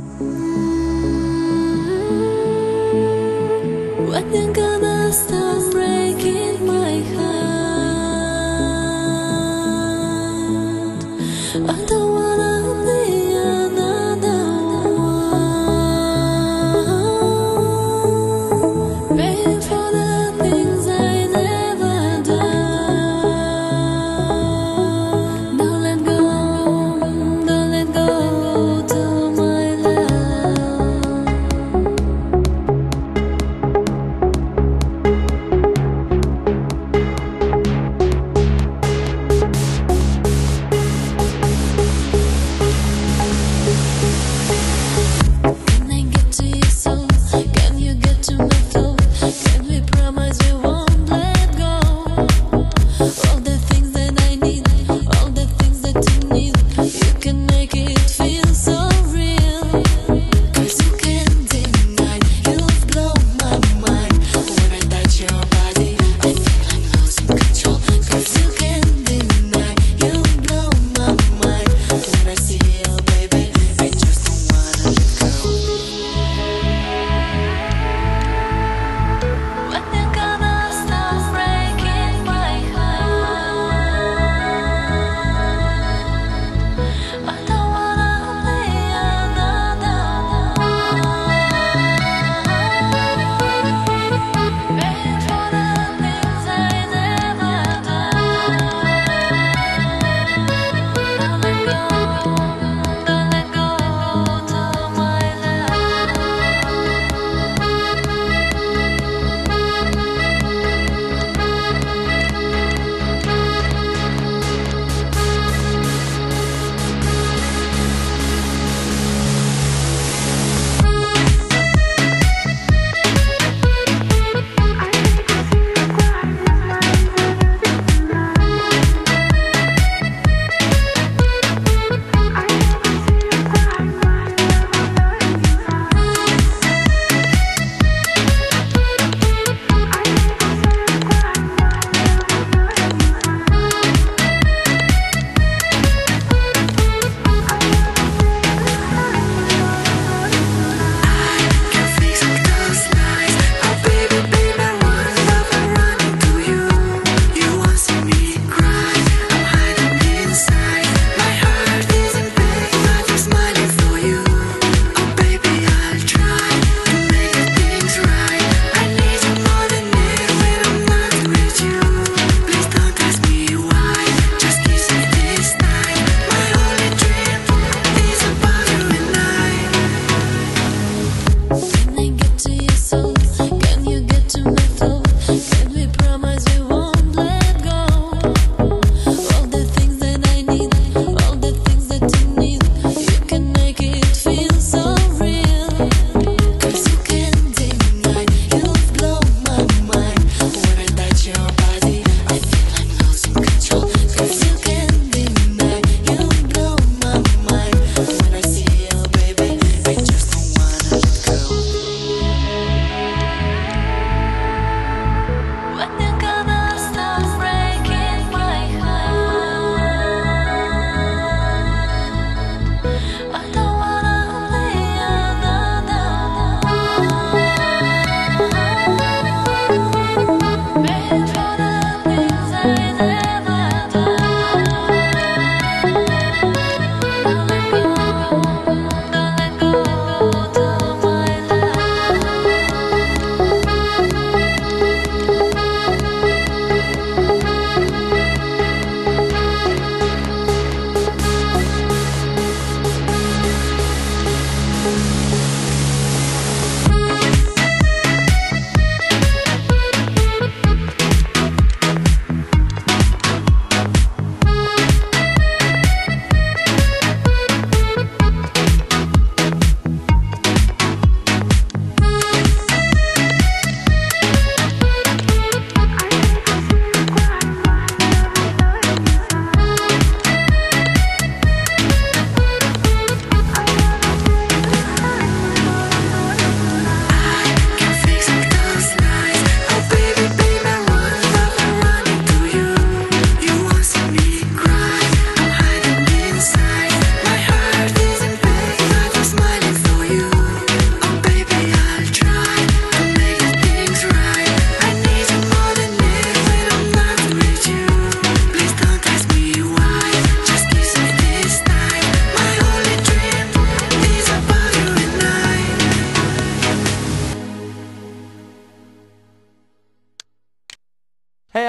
When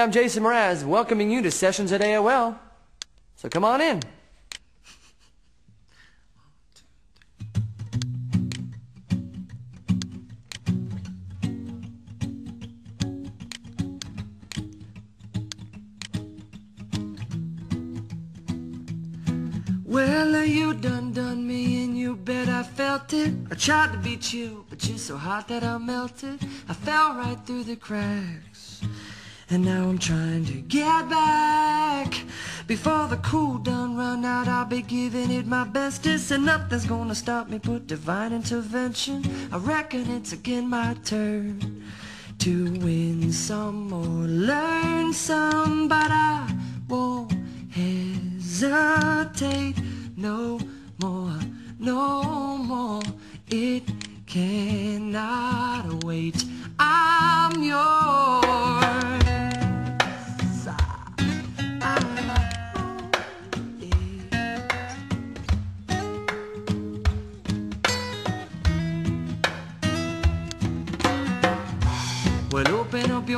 I'm Jason Mraz, welcoming you to Sessions at AOL. So come on in. Well, you done done me and you bet I felt it. I tried to beat you, but you're so hot that I melted. I fell right through the cracks. And now I'm trying to get back. Before the cool done run out, I'll be giving it my bestest. And nothing's gonna stop me but divine intervention. I reckon it's again my turn to win some or learn some, but I won't hesitate no more, no more. It cannot wait. I'm yours.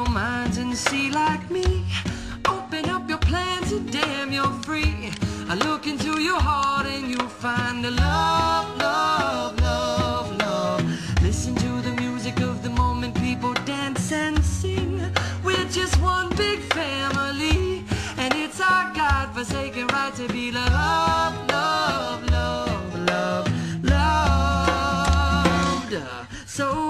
Your minds and see like me. Open up your plans and damn, you're free. I look into your heart and you'll find the love, love, love, love. Listen to the music of the moment, people dance and sing. We're just one big family, and it's our God-forsaken right to be loved, love, love, love, loved. So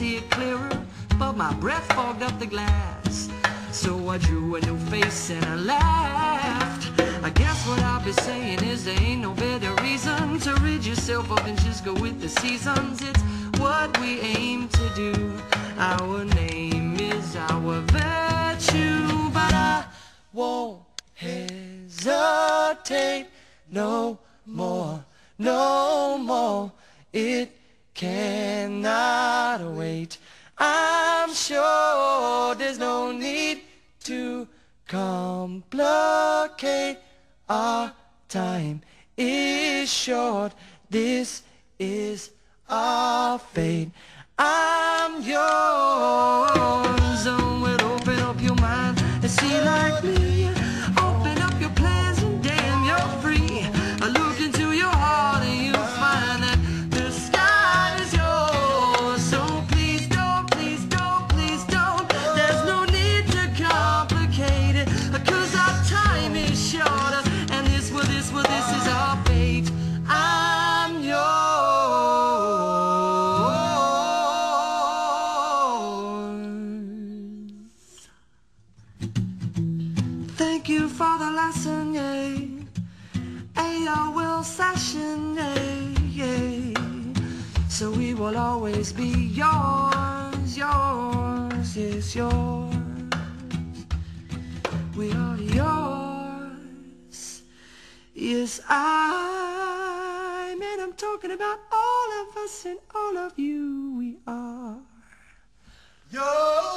see it clearer. But my breath fogged up the glass. So I drew a new face and I laughed. I guess what I'll be saying is there ain't no better reason to rid yourself of and just go with the seasons. It's what we aim to do. Our name is our virtue, but I won't hesitate no more, no more. It cannot wait. I'm sure there's no need to complicate. Our time is short. This is our fate. I'm yours. Well, open up your mind and see like me. Yeah. Session, yeah, yeah. So we will always be yours, yours, yes, yours. We are yours. Yes, I'm, and I'm talking about all of us and all of you. We are. Yours.